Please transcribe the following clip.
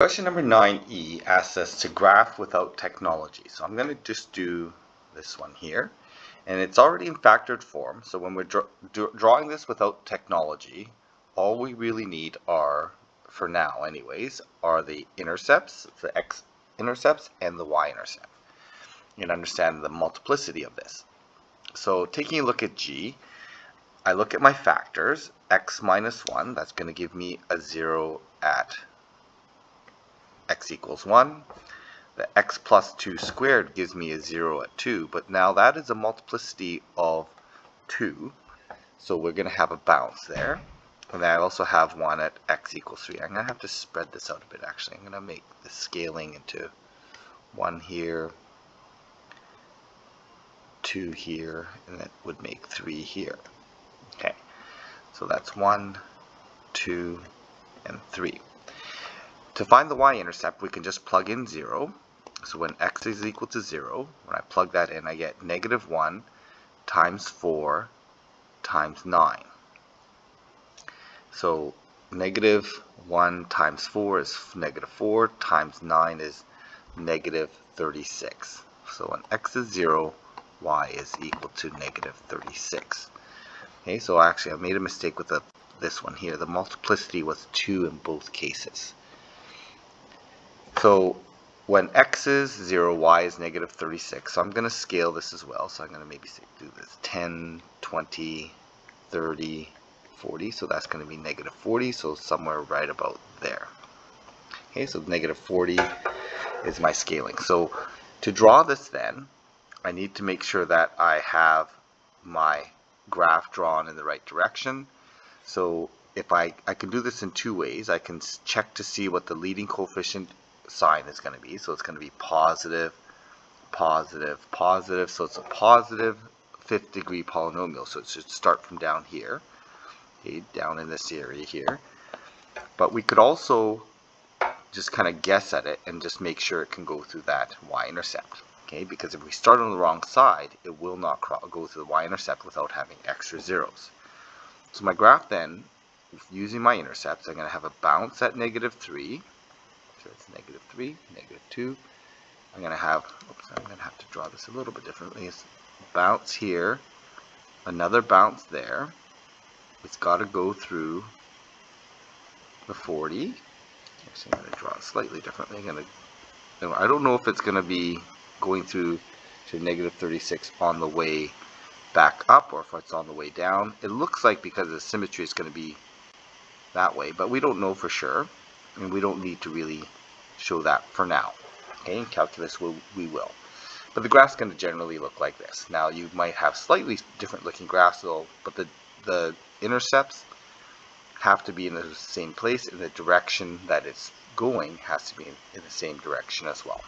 Question number 9e asks us to graph without technology. So I'm going to just do this one here. And it's already in factored form. So when we're draw drawing this without technology, all we really need are, for now anyways, are the intercepts, the x-intercepts and the y-intercept. And understand the multiplicity of this. So taking a look at g, I look at my factors, x minus 1, that's going to give me a 0 at x equals 1. The x plus 2 squared gives me a 0 at 2, but now that is a multiplicity of 2, so we're going to have a bounce there. And then I also have 1 at x equals 3. I'm going to have to spread this out a bit actually. I'm going to make the scaling into 1 here, 2 here, and that would make 3 here. Okay, so that's 1, 2, and 3. To find the y-intercept, we can just plug in 0. So when x is equal to 0, when I plug that in, I get negative 1 times 4 times 9. So negative 1 times 4 is negative 4 times 9 is negative 36. So when x is 0, y is equal to negative 36. Okay, so actually I made a mistake with the, this one here. The multiplicity was 2 in both cases. So when x is 0, y is negative 36. So I'm going to scale this as well. So I'm going to maybe say, do this 10, 20, 30, 40. So that's going to be negative 40. So somewhere right about there. Okay, so negative 40 is my scaling. So to draw this then, I need to make sure that I have my graph drawn in the right direction. So if I, I can do this in two ways. I can check to see what the leading coefficient sign is going to be. So it's going to be positive, positive, positive. So it's a positive fifth degree polynomial. So it should start from down here, okay, down in this area here. But we could also just kind of guess at it and just make sure it can go through that y-intercept. Okay, because if we start on the wrong side, it will not go through the y-intercept without having extra zeros. So my graph then, using my intercepts, I'm going to have a bounce at negative 3, so it's negative 3, negative 2. I'm going to have, oops, I'm going to have to draw this a little bit differently. It's bounce here, another bounce there. It's got to go through the 40. Actually, I'm going to draw it slightly differently. I'm going to, I don't know if it's going to be going through to negative 36 on the way back up or if it's on the way down. It looks like because of the symmetry it's going to be that way, but we don't know for sure and we don't need to really show that for now. Okay, in calculus we'll, we will. But the graph's going to generally look like this. Now you might have slightly different looking graphs but the, the intercepts have to be in the same place and the direction that it's going has to be in, in the same direction as well.